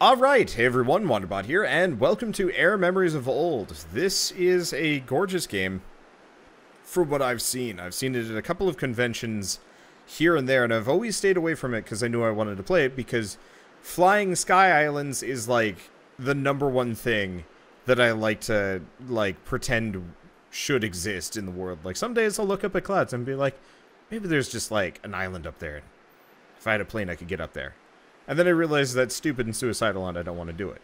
Alright, hey everyone, Wanderbot here, and welcome to AER Memories of Old. This is a gorgeous game, from what I've seen. I've seen it at a couple of conventions here and there, and I've always stayed away from it because I knew I wanted to play it, because flying sky islands is, like, the number one thing that I like to, like, pretend should exist in the world. Like, some days I'll look up at clouds and be like, maybe there's just, like, an island up there. If I had a plane, I could get up there. And then I realized that's stupid and suicidal and I don't want to do it.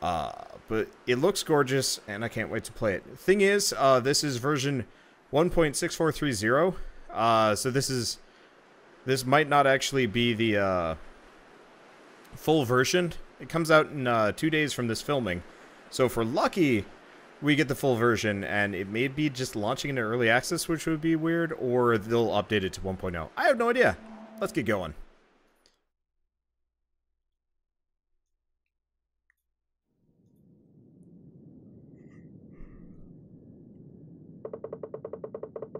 Uh, but it looks gorgeous and I can't wait to play it. Thing is, uh, this is version 1.6430. Uh, so this is, this might not actually be the, uh, full version. It comes out in, uh, two days from this filming. So if we're lucky, we get the full version and it may be just launching into early access, which would be weird, or they'll update it to 1.0. I have no idea. Let's get going.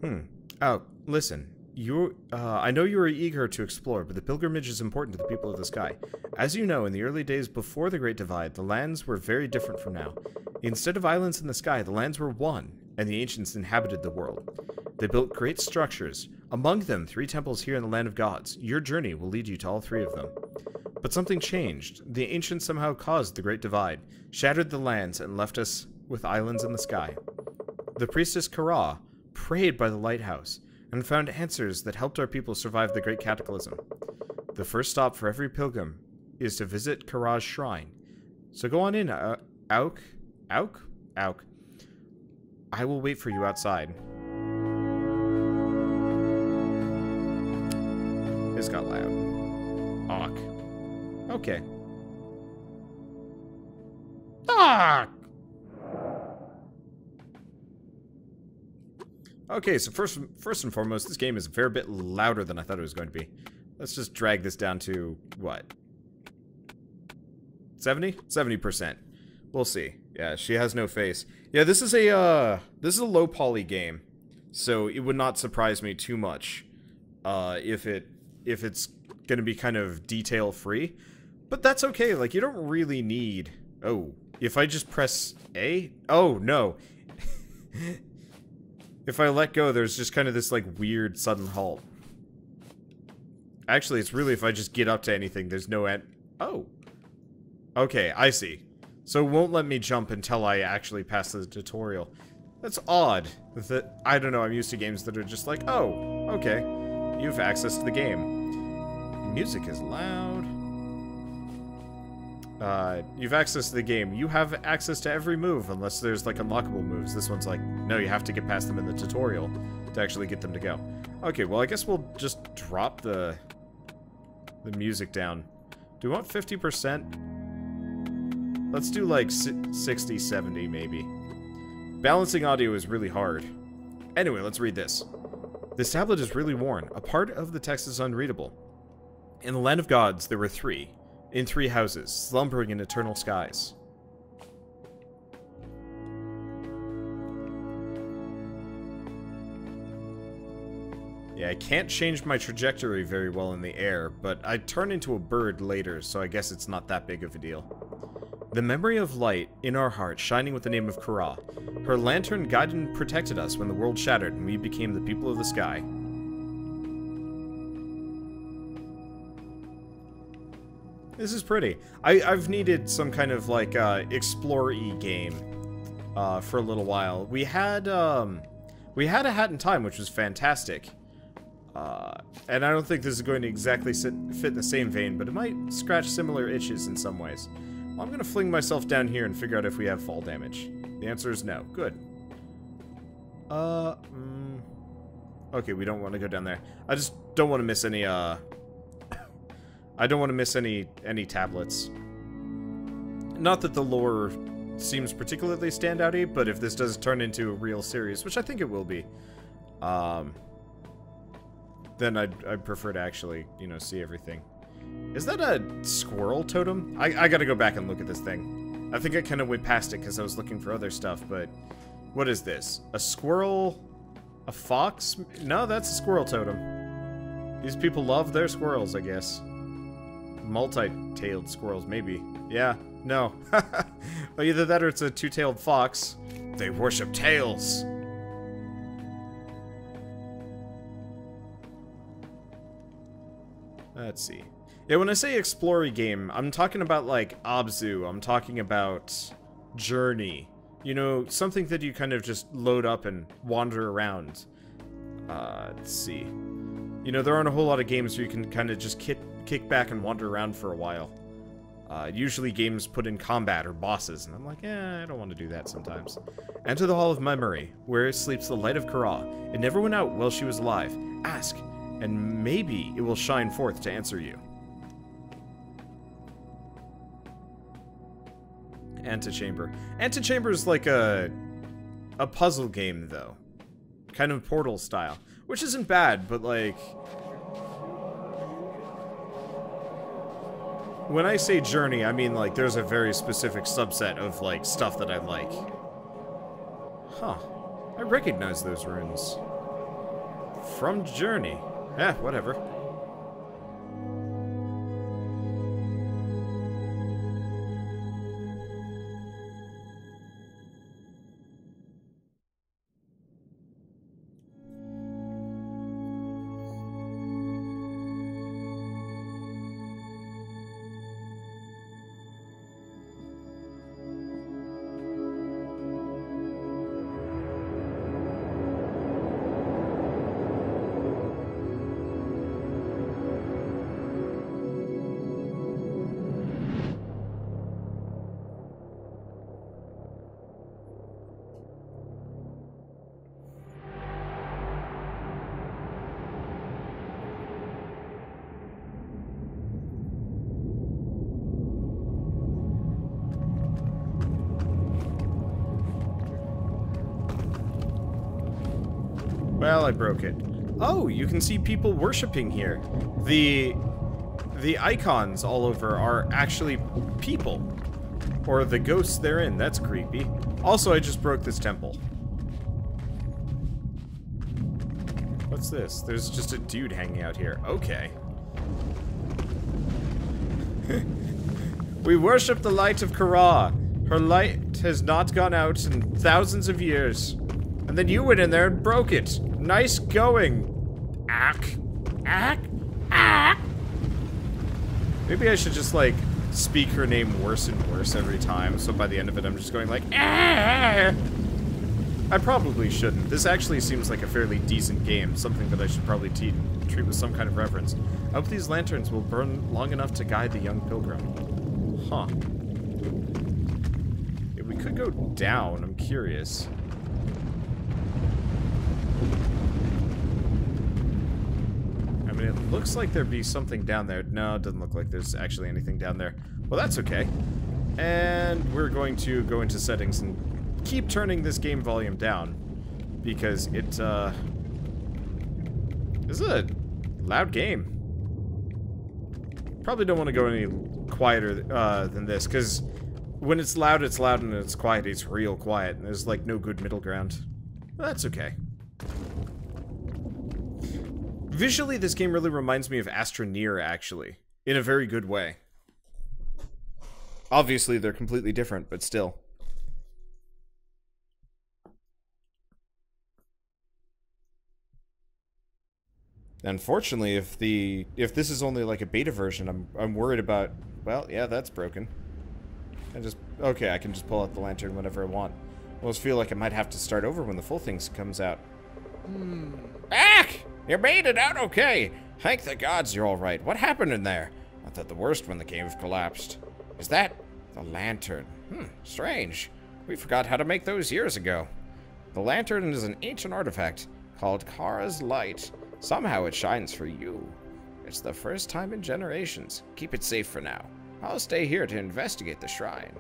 Hmm. Oh, listen. You, uh, I know you are eager to explore, but the pilgrimage is important to the people of the sky. As you know, in the early days before the Great Divide, the lands were very different from now. Instead of islands in the sky, the lands were one, and the ancients inhabited the world. They built great structures, among them three temples here in the Land of Gods. Your journey will lead you to all three of them. But something changed. The ancients somehow caused the Great Divide, shattered the lands, and left us with islands in the sky. The priestess Kara prayed by the lighthouse and found answers that helped our people survive the Great Cataclysm. The first stop for every pilgrim is to visit Kara's shrine. So go on in, uh, Auk, Auk, Auk. I will wait for you outside. This got loud. Auk. Okay. Ah! Okay, so first, first and foremost, this game is a fair bit louder than I thought it was going to be. Let's just drag this down to, what? 70? 70%. We'll see. Yeah, she has no face. Yeah, this is a, uh, this is a low poly game. So it would not surprise me too much, uh, if it, if it's gonna be kind of detail free. But that's okay, like, you don't really need, oh, if I just press A? Oh, no. If I let go, there's just kind of this, like, weird sudden halt. Actually, it's really if I just get up to anything, there's no end. Oh. Okay, I see. So it won't let me jump until I actually pass the tutorial. That's odd. That I don't know, I'm used to games that are just like, oh, okay. You have access to the game. Music is loud. Uh, you've access to the game. You have access to every move, unless there's, like, unlockable moves. This one's like, no, you have to get past them in the tutorial to actually get them to go. Okay, well, I guess we'll just drop the, the music down. Do we want 50%? Let's do, like, 60, 70, maybe. Balancing audio is really hard. Anyway, let's read this. This tablet is really worn. A part of the text is unreadable. In the land of gods, there were three in three houses, slumbering in eternal skies. Yeah, I can't change my trajectory very well in the air, but I turn into a bird later, so I guess it's not that big of a deal. The memory of light in our heart shining with the name of Kara. Her lantern guided and protected us when the world shattered and we became the people of the sky. This is pretty. I, I've needed some kind of, like, uh, explore-y game uh, for a little while. We had, um, we had A Hat in Time, which was fantastic. Uh, and I don't think this is going to exactly sit, fit in the same vein, but it might scratch similar itches in some ways. Well, I'm going to fling myself down here and figure out if we have fall damage. The answer is no. Good. Uh, mm, okay, we don't want to go down there. I just don't want to miss any, uh, I don't want to miss any any tablets. Not that the lore seems particularly standouty, but if this does turn into a real series, which I think it will be, um, then I'd, I'd prefer to actually, you know, see everything. Is that a squirrel totem? I, I gotta go back and look at this thing. I think I kind of went past it because I was looking for other stuff, but what is this? A squirrel? A fox? No, that's a squirrel totem. These people love their squirrels, I guess. multi-tailed squirrels, maybe. Yeah, no. well, either that or it's a two-tailed fox. They worship tails. Let's see. Yeah, when I say explory game, I'm talking about like Abzu. I'm talking about Journey. You know, something that you kind of just load up and wander around. Uh, let's see. You know, there aren't a whole lot of games where you can kind of just kick, kick back and wander around for a while. Uh, usually games put in combat or bosses, and I'm like, eh, I don't want to do that sometimes. Enter the Hall of Memory, where sleeps the light of Kara. It never went out while she was alive. Ask, and maybe it will shine forth to answer you. Antechamber. Antechamber is like a a puzzle game though. Kind of portal style. Which isn't bad, but like When I say journey, I mean like there's a very specific subset of like stuff that I like. Huh. I recognize those runes. From Journey. Eh, whatever. Well, I broke it. Oh, you can see people worshipping here. The the icons all over are actually people. Or the ghosts they're in. That's creepy. Also, I just broke this temple. What's this? There's just a dude hanging out here. Okay. we worship the light of Kara. Her light has not gone out in thousands of years. And then you went in there and broke it. Nice going. Ack. Ack. Ack. Maybe I should just, like, speak her name worse and worse every time, so by the end of it I'm just going like! I probably shouldn't. This actually seems like a fairly decent game, something that I should probably treat with some kind of reverence. I hope these lanterns will burn long enough to guide the young pilgrim. Huh. Yeah, we could go down, I'm curious. It looks like there'd be something down there. No, it doesn't look like there's actually anything down there. Well, that's okay. And we're going to go into settings and keep turning this game volume down. Because it, uh... This is a loud game. Probably don't want to go any quieter uh, than this, because when it's loud, it's loud, and when it's quiet, it's real quiet. And there's, like, no good middle ground. That's okay. Visually, this game really reminds me of Astroneer, actually. In a very good way. Obviously, they're completely different, but still. Unfortunately, if the if this is only like a beta version, I'm I'm worried about. Well, yeah, that's broken. I just okay. I can just pull out the lantern whenever I want. I almost feel like I might have to start over when the full thing comes out. Hmm. Back! You made it out okay. Thank the gods you're all right. What happened in there? I thought the worst when the cave collapsed. Is that the lantern? Hmm, strange. We forgot how to make those years ago. The lantern is an ancient artifact called Kara's Light. Somehow it shines for you. It's the first time in generations. Keep it safe for now. I'll stay here to investigate the shrine.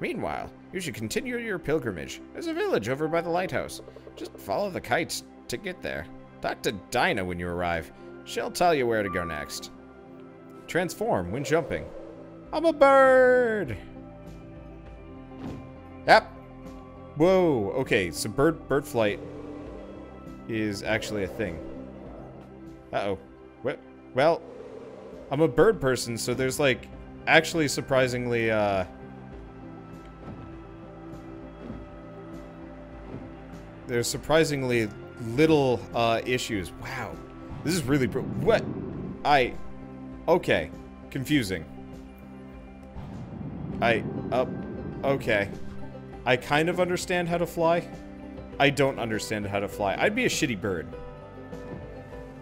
Meanwhile, you should continue your pilgrimage. There's a village over by the lighthouse. Just follow the kites to get there. Talk to Dinah when you arrive. She'll tell you where to go next. Transform when jumping. I'm a bird! Yep. Whoa, okay, so bird bird flight is actually a thing. Uh-oh. Well, I'm a bird person, so there's like actually surprisingly uh there's surprisingly little uh issues. Wow. This is really what I okay. Confusing. I up uh, okay. I kind of understand how to fly. I don't understand how to fly. I'd be a shitty bird.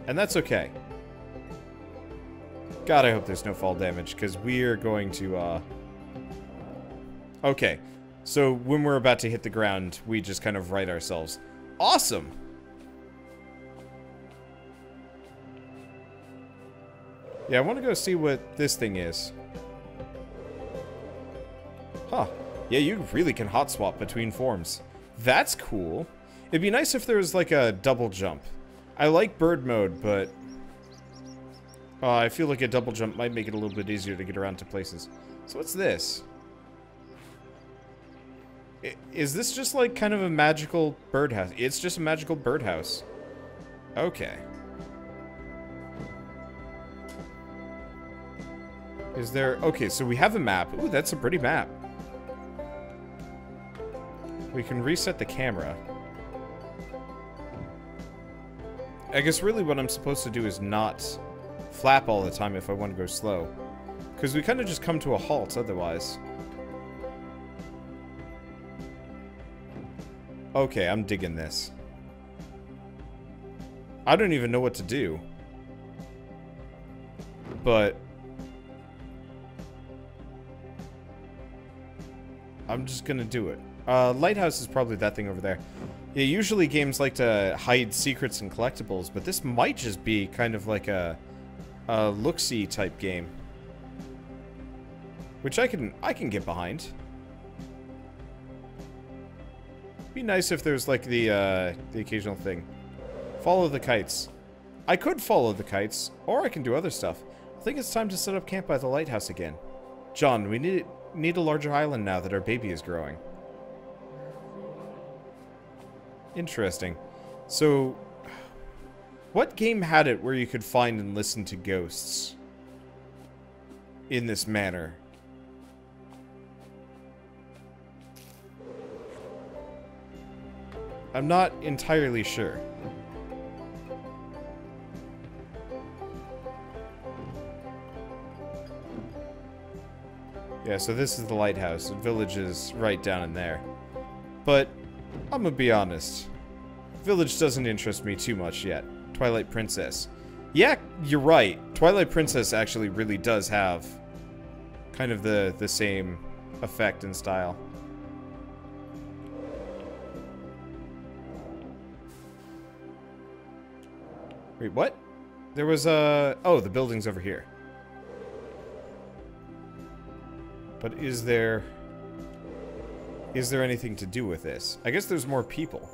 And that's okay. God, I hope there's no fall damage, because we are going to, uh... Okay. So, when we're about to hit the ground, we just kind of right ourselves. Awesome! Yeah, I want to go see what this thing is. Huh. Yeah, you really can hot swap between forms. That's cool. It'd be nice if there was like a double jump. I like bird mode, but uh, I feel like a double jump might make it a little bit easier to get around to places. So what's this? I is this just like kind of a magical birdhouse? It's just a magical birdhouse. Okay. Is there... Okay, so we have a map. Ooh, that's a pretty map. We can reset the camera. I guess really what I'm supposed to do is not flap all the time if I want to go slow. Because we kind of just come to a halt otherwise. Okay, I'm digging this. I don't even know what to do. But... I'm just gonna do it. Uh, Lighthouse is probably that thing over there. Yeah, usually games like to hide secrets and collectibles, but this might just be kind of like a, a look-see type game. Which I can I can get behind. Be nice if there's like the uh, the occasional thing. Follow the kites. I could follow the kites, or I can do other stuff. I think it's time to set up camp by the lighthouse again. John, we need need a larger island now that our baby is growing. Interesting. So, what game had it where you could find and listen to ghosts in this manner? I'm not entirely sure. Yeah, so this is the lighthouse. The village is right down in there. But I'm gonna be honest. Village doesn't interest me too much yet. Twilight Princess. Yeah, you're right. Twilight Princess actually really does have kind of the, the same effect and style. Wait, what? There was a... Oh, the building's over here. But is there... Is there anything to do with this? I guess there's more people.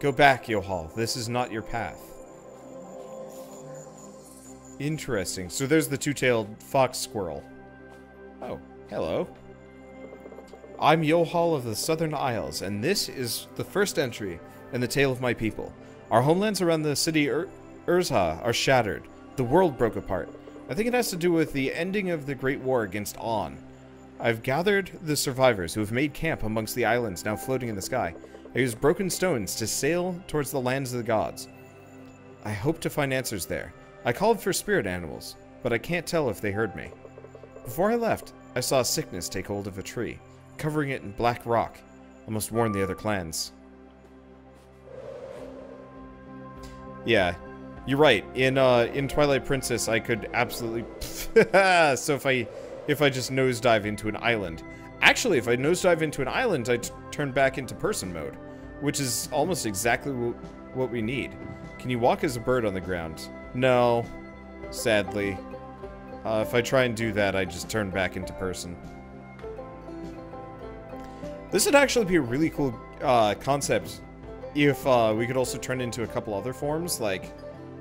Go back, Yohal. This is not your path. Interesting. So there's the two-tailed fox squirrel. Oh, hello. I'm Yohal of the Southern Isles, and this is the first entry in the tale of my people. Our homelands around the city Ur Urza are shattered. The world broke apart. I think it has to do with the ending of the Great War against On. I've gathered the survivors who have made camp amongst the islands now floating in the sky. I use broken stones to sail towards the lands of the gods. I hope to find answers there. I called for spirit animals, but I can't tell if they heard me. Before I left, I saw a sickness take hold of a tree, covering it in black rock. I must warn the other clans. Yeah, you're right. In uh, in Twilight Princess, I could absolutely. so if I if I just nosedive into an island. Actually, if I nosedive into an island, I turn back into person mode, which is almost exactly what we need. Can you walk as a bird on the ground? No, sadly. Uh, if I try and do that, I just turn back into person. This would actually be a really cool uh, concept if uh, we could also turn into a couple other forms, like,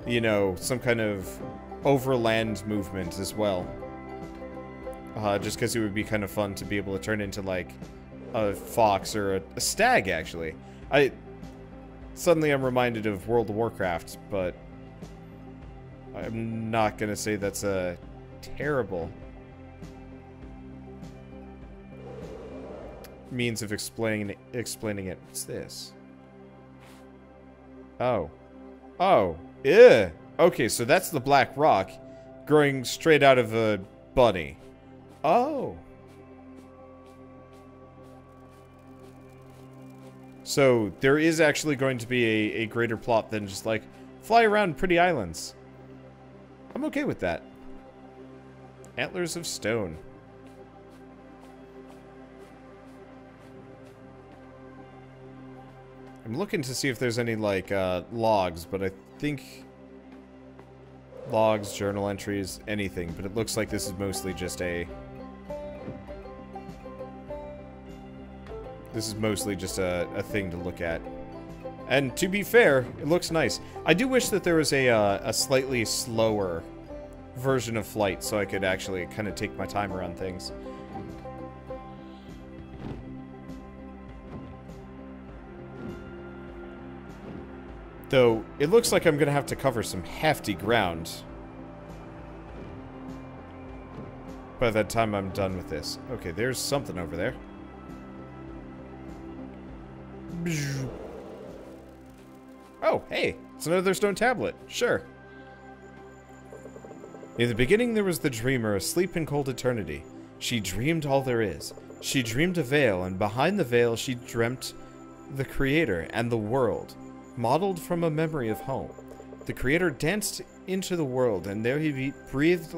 you know, some kind of overland movement as well. Uh, just because it would be kind of fun to be able to turn into, like, a fox or a, a stag, actually. I... Suddenly I'm reminded of World of Warcraft, but... I'm not to say that's a terrible means of explaining explaining it. What's this? Oh. Oh. Yeah. Okay, so that's the black rock growing straight out of a bunny. Oh. So there is actually going to be a, a greater plot than just like fly around pretty islands. I'm okay with that. Antlers of Stone. I'm looking to see if there's any, like, uh, logs, but I think... Logs, journal entries, anything, but it looks like this is mostly just a... This is mostly just a, a thing to look at. And to be fair, it looks nice. I do wish that there was a, uh, a slightly slower version of Flight so I could actually kind of take my time around things. Though, it looks like I'm going to have to cover some hefty ground by the time I'm done with this. Okay, there's something over there. Oh, hey, it's another stone tablet. Sure. In the beginning there was the dreamer asleep in cold eternity. She dreamed all there is. She dreamed a veil, and behind the veil she dreamt the creator and the world modeled from a memory of home. The creator danced into the world, and there he breathed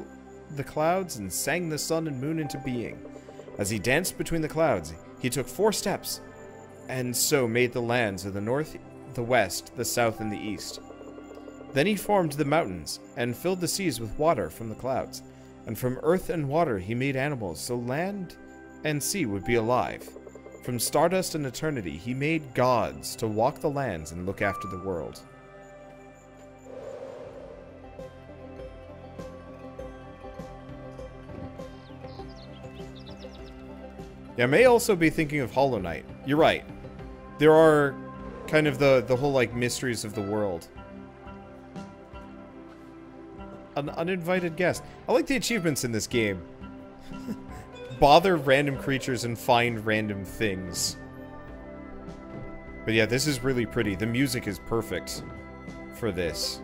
the clouds and sang the sun and moon into being. As he danced between the clouds, he took four steps, and so made the lands of the north, the west, the south, and the east. Then he formed the mountains, and filled the seas with water from the clouds. And from earth and water he made animals, so land and sea would be alive. From stardust and eternity, he made gods to walk the lands and look after the world. I may also be thinking of Hollow Knight. You're right. There are kind of the, the whole, like, mysteries of the world. An uninvited guest. I like the achievements in this game. bother random creatures and find random things. But yeah, this is really pretty. The music is perfect for this.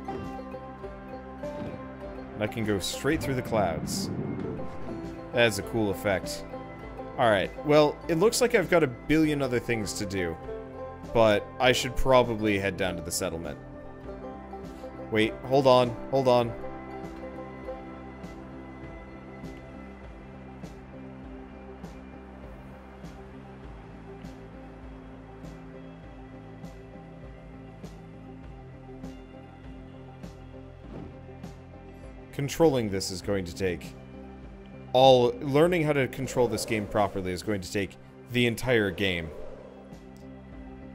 And I can go straight through the clouds. That is a cool effect. Alright, well, it looks like I've got a billion other things to do. But I should probably head down to the settlement. Wait, hold on, hold on. controlling this is going to take all learning how to control this game properly is going to take the entire game.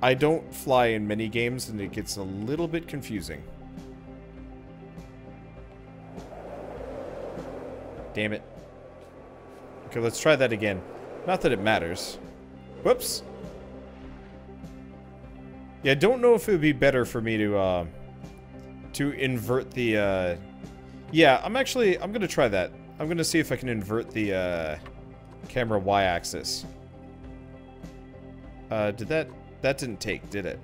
I don't fly in many games and it gets a little bit confusing. Damn it. Okay, let's try that again. Not that it matters. Whoops. Yeah, I don't know if it would be better for me to, uh, to invert the, uh, yeah, I'm actually, I'm gonna try that. I'm gonna see if I can invert the, uh, camera y-axis. Uh, did that, that didn't take, did it?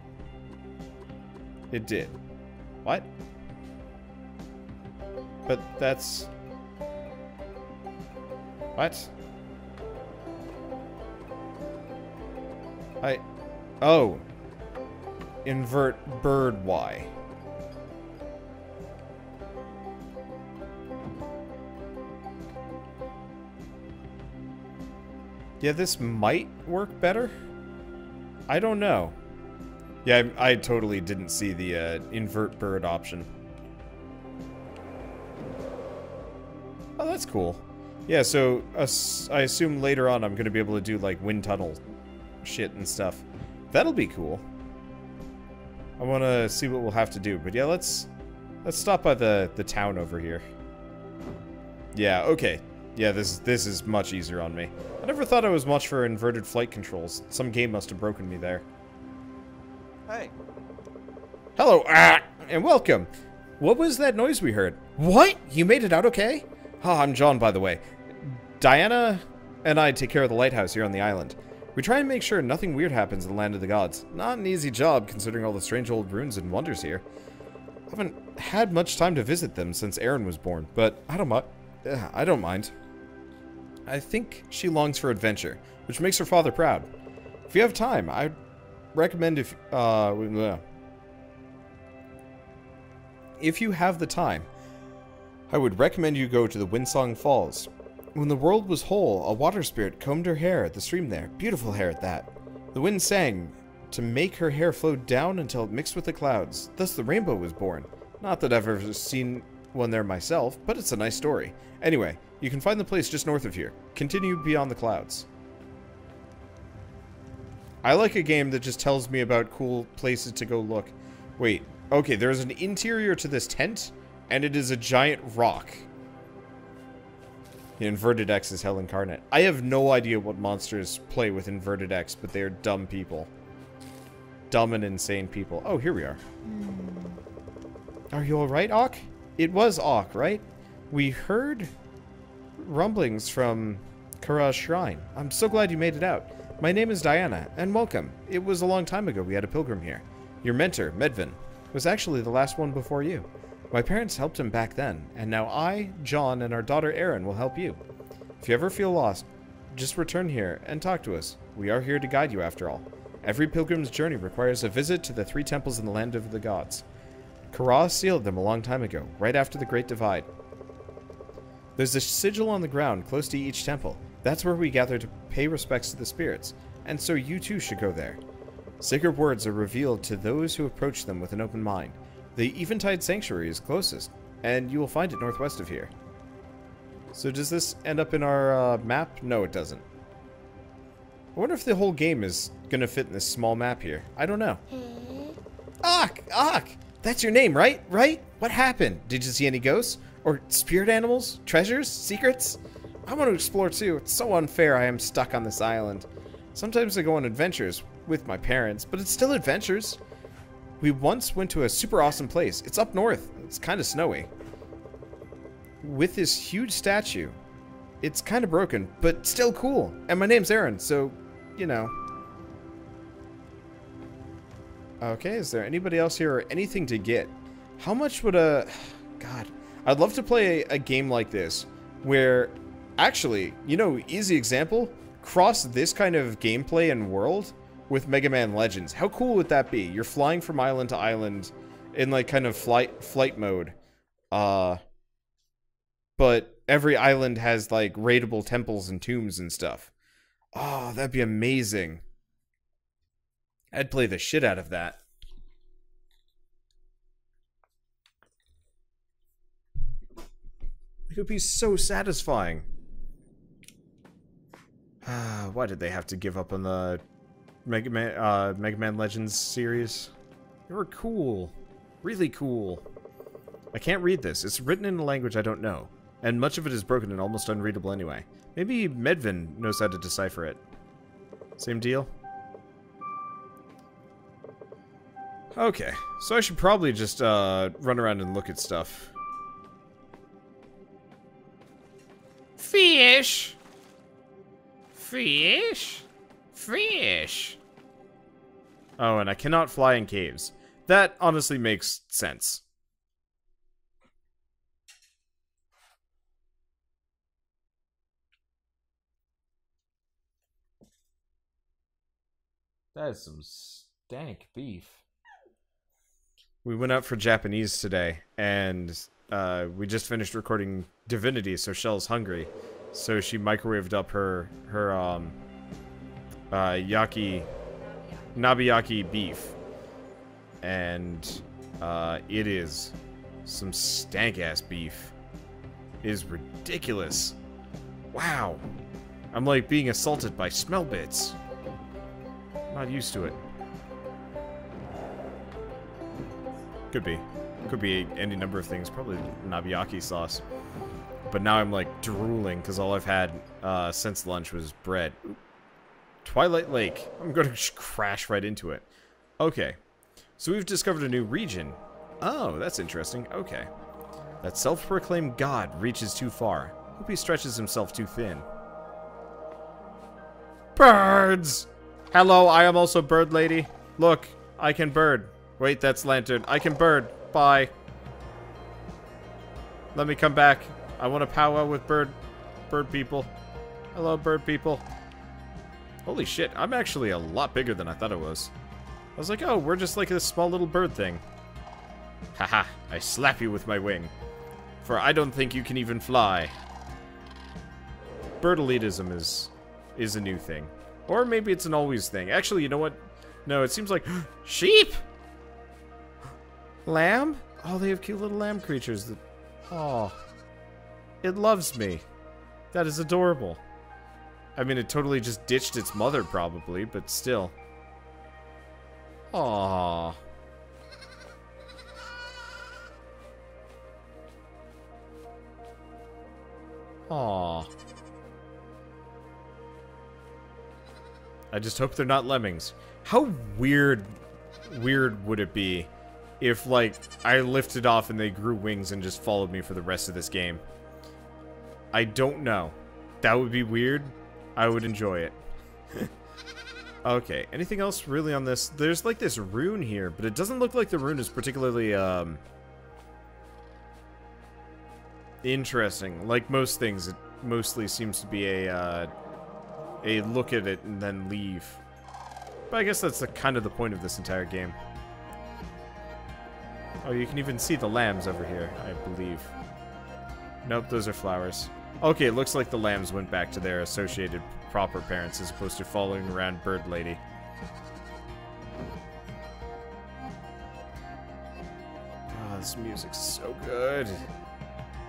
It did. What? But that's... What? I... Oh. Invert bird Y. Yeah, this might work better. I don't know. Yeah, I, I totally didn't see the uh, invert bird option. Oh, that's cool. Yeah, so uh, I assume later on I'm going to be able to do like wind tunnel shit and stuff. That'll be cool. I want to see what we'll have to do. But yeah, let's let's stop by the the town over here. Yeah, okay. Yeah, this this is much easier on me. I never thought I was much for inverted flight controls. Some game must have broken me there. Hey. Hello, ah, and welcome. What was that noise we heard? What? You made it out okay? Oh, I'm John, by the way. Diana and I take care of the lighthouse here on the island. We try and make sure nothing weird happens in the land of the gods. Not an easy job, considering all the strange old ruins and wonders here. I haven't had much time to visit them since Aaron was born, but I don't, I don't mind. I think she longs for adventure, which makes her father proud. If you have time, I'd recommend if, uh, if you have the time, I would recommend you go to the Windsong Falls. When the world was whole, a water spirit combed her hair at the stream there. Beautiful hair at that. The wind sang to make her hair flow down until it mixed with the clouds. Thus the rainbow was born. Not that I've ever seen one there myself, but it's a nice story. Anyway, you can find the place just north of here. Continue beyond the clouds. I like a game that just tells me about cool places to go look. Wait, okay, there's an interior to this tent, and it is a giant rock. The Inverted X is Hell Incarnate. I have no idea what monsters play with Inverted X, but they are dumb people. Dumb and insane people. Oh, here we are. Hmm. Are you alright, Auk? It was Auk, right? We heard rumblings from Kara's shrine. I'm so glad you made it out. My name is Diana, and welcome. It was a long time ago we had a pilgrim here. Your mentor, Medvin, was actually the last one before you. My parents helped him back then, and now I, John, and our daughter Erin will help you. If you ever feel lost, just return here and talk to us. We are here to guide you after all. Every pilgrim's journey requires a visit to the three temples in the land of the gods. Kara sealed them a long time ago, right after the Great Divide. There's a sigil on the ground close to each temple. That's where we gather to pay respects to the spirits, and so you too should go there. Sacred words are revealed to those who approach them with an open mind. The Eventide Sanctuary is closest, and you will find it northwest of here. So does this end up in our uh, map? No, it doesn't. I wonder if the whole game is going to fit in this small map here. I don't know. Ak! Ak! That's your name, right? Right? What happened? Did you see any ghosts? Or spirit animals? Treasures? Secrets? I want to explore too. It's so unfair I am stuck on this island. Sometimes I go on adventures with my parents, but it's still adventures. We once went to a super awesome place. It's up north. It's kind of snowy. With this huge statue. It's kind of broken, but still cool. And my name's Aaron, so, you know. Okay, is there anybody else here or anything to get? How much would a... God. I'd love to play a, a game like this where... Actually, you know, easy example. Cross this kind of gameplay and world with Mega Man Legends. How cool would that be? You're flying from island to island in like kind of flight flight mode. Uh but every island has like raidable temples and tombs and stuff. Oh, that'd be amazing. I'd play the shit out of that. It would be so satisfying. Why did they have to give up on the Mega Man, uh, Mega Man Legends series. They were cool. Really cool. I can't read this. It's written in a language I don't know. And much of it is broken and almost unreadable anyway. Maybe Medvin knows how to decipher it. Same deal? Okay, so I should probably just uh, run around and look at stuff. Fish! Fish? Fish. Oh, and I cannot fly in caves. That honestly makes sense. That is some stank beef. We went out for Japanese today, and uh, we just finished recording Divinity, so Shell's hungry. So she microwaved up her her um, uh, yaki, nabiyaki beef. And uh, it is some stank-ass beef. It is ridiculous. Wow. I'm like being assaulted by smell bits. I'm Not used to it. Could be. Could be any number of things. Probably nabiyaki sauce. But now I'm like drooling because all I've had uh, since lunch was bread. Twilight Lake. I'm going to crash right into it. Okay. So we've discovered a new region. Oh, that's interesting. Okay. That self-proclaimed god reaches too far. Hope he stretches himself too thin. Birds! Hello, I am also bird lady. Look, I can bird. Wait, that's lantern. I can bird. Bye. Let me come back. I want to powwow with bird, bird people. Hello, bird people. Holy shit, I'm actually a lot bigger than I thought I was. I was like, oh, we're just like this small little bird thing. Haha, I slap you with my wing. For I don't think you can even fly. Bird elitism is, is a new thing. Or maybe it's an always thing. Actually, you know what? No, it seems like... sheep! Lamb? Oh, they have cute little lamb creatures that... Oh. It loves me. That is adorable. I mean, it totally just ditched its mother, probably, but still. Aww. Aww. I just hope they're not lemmings. How weird, weird would it be if, like, I lifted off and they grew wings and just followed me for the rest of this game? I don't know. That would be weird. I would enjoy it. okay, anything else really on this? There's, like, this rune here, but it doesn't look like the rune is particularly, um... Interesting. Like most things, it mostly seems to be a, uh a look at it and then leave. But I guess that's the kind of the point of this entire game. Oh, you can even see the lambs over here, I believe. Nope, those are flowers. Okay, it looks like the lambs went back to their associated proper parents as opposed to following around Bird Lady. Oh, this music's so good.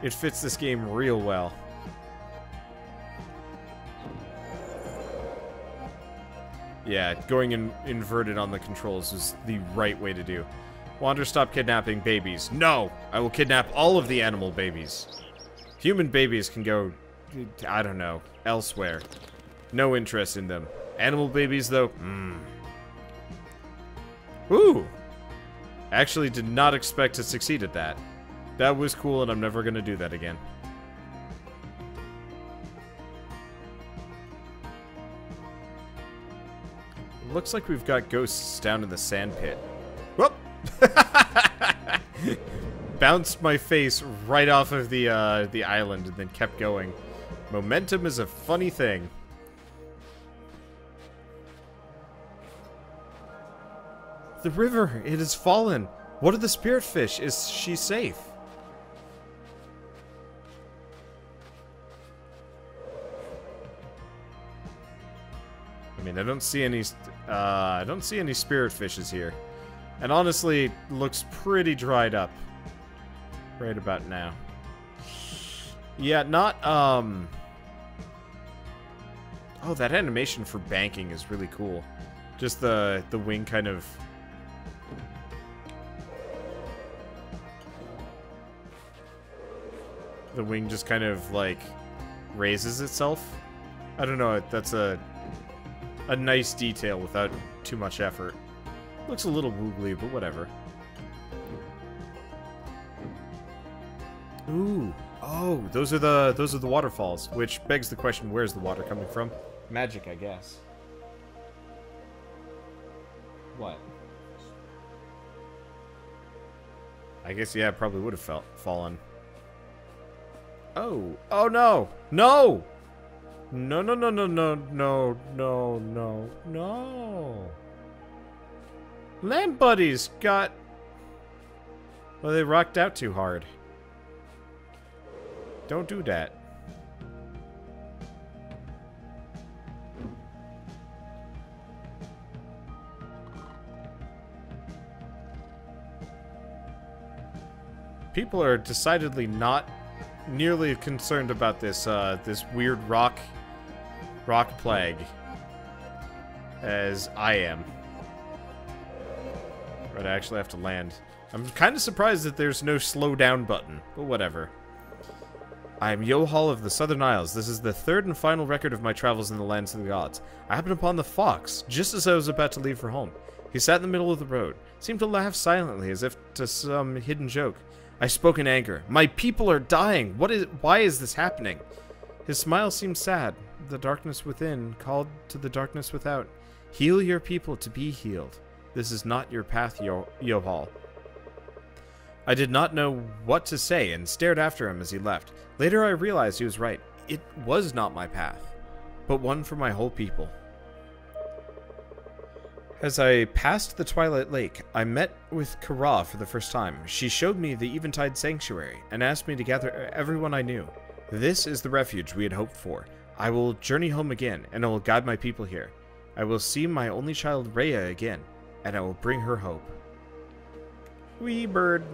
It fits this game real well. Yeah, going in inverted on the controls is the right way to do. Wander, stop kidnapping babies. No! I will kidnap all of the animal babies. Human babies can go, I don't know, elsewhere. No interest in them. Animal babies, though, mmm. Ooh! Actually did not expect to succeed at that. That was cool, and I'm never gonna do that again. looks like we've got ghosts down in the sand pit. Bounced my face right off of the uh, the island and then kept going. Momentum is a funny thing. The river, it has fallen. What are the spirit fish? Is she safe? I mean, I don't see any uh, I don't see any spirit fishes here. And honestly, looks pretty dried up. Right about now. Yeah, not, um... Oh, that animation for banking is really cool. Just the, the wing kind of... The wing just kind of, like, raises itself. I don't know, that's a a nice detail without too much effort. Looks a little woogly, but whatever. Ooh. Oh, those are the those are the waterfalls, which begs the question, where's the water coming from? Magic, I guess. What? I guess, yeah, probably would have felt fallen. Oh. Oh, no! No! No, no, no, no, no, no, no, no, no. Land buddies got... Well, they rocked out too hard. Don't do that. People are decidedly not nearly concerned about this, uh, this weird rock Rock Plague. As I am. But I actually have to land. I'm kind of surprised that there's no slow down button, but whatever. I am Yohal of the Southern Isles. This is the third and final record of my travels in the lands of the gods. I happened upon the fox, just as I was about to leave for home. He sat in the middle of the road, seemed to laugh silently as if to some hidden joke. I spoke in anger. My people are dying. What is why is this happening? His smile seemed sad. The darkness within called to the darkness without. Heal your people to be healed. This is not your path, Yo Yohal. I did not know what to say and stared after him as he left. Later I realized he was right. It was not my path, but one for my whole people. As I passed the Twilight Lake, I met with Kara for the first time. She showed me the Eventide Sanctuary and asked me to gather everyone I knew. This is the refuge we had hoped for. I will journey home again, and I will guide my people here. I will see my only child Rhea again, and I will bring her hope. Wee bird.